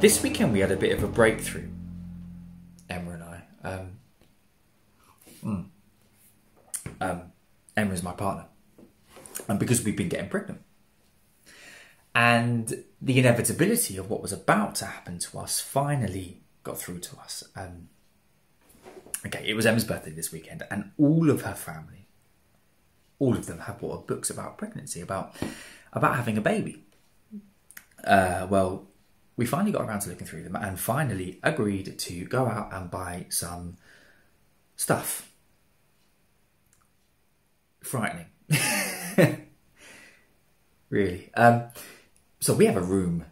this weekend we had a bit of a breakthrough, Emma and I. Um, mm. um, Emma's my partner, and because we've been getting pregnant, and the inevitability of what was about to happen to us finally got through to us. Um, okay, it was Emma's birthday this weekend, and all of her family, all of them have bought books about pregnancy, about about having a baby. Uh, well, we finally got around to looking through them and finally agreed to go out and buy some stuff. Frightening. really. Um, so we have a room.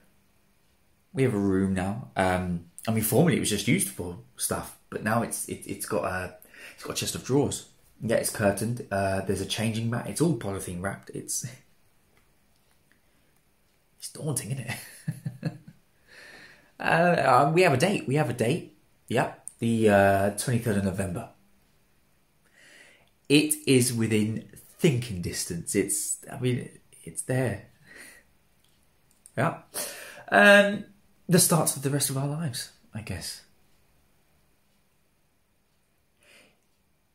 We have a room now. Um, I mean, formerly it was just used for stuff, but now it's it, has got a it's got a chest of drawers. Yeah, it's curtained. Uh, there's a changing mat. It's all polythene wrapped. It's it's daunting, isn't it? uh, we have a date. We have a date. Yep, the uh, third of November. It is within thinking distance. It's I mean it's there. Yeah. Um, the starts of the rest of our lives, I guess.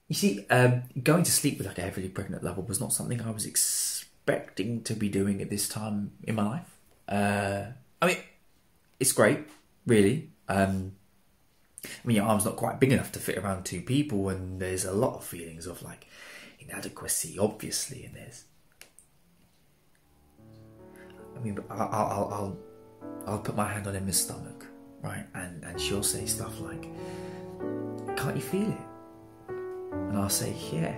You see, um, going to sleep with like a heavily pregnant lover was not something I was expecting to be doing at this time in my life. Uh, I mean, it's great, really. Um, I mean, your arm's not quite big enough to fit around two people, and there's a lot of feelings of like inadequacy, obviously, in this. I mean, I'll, I'll, I'll, I'll put my hand on Emma's stomach, right? And, and she'll say stuff like, Can't you feel it? And I'll say, Yeah.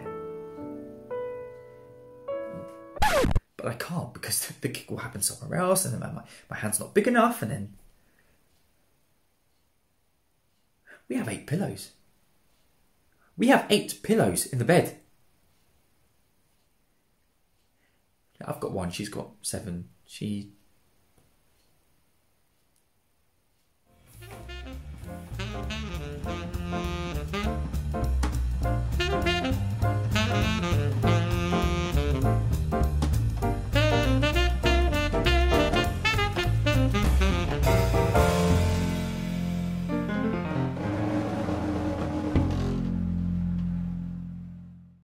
But I can't because the kick will happen somewhere else, and then my, my hand's not big enough, and then. We have eight pillows. We have eight pillows in the bed. I've got one, she's got seven, she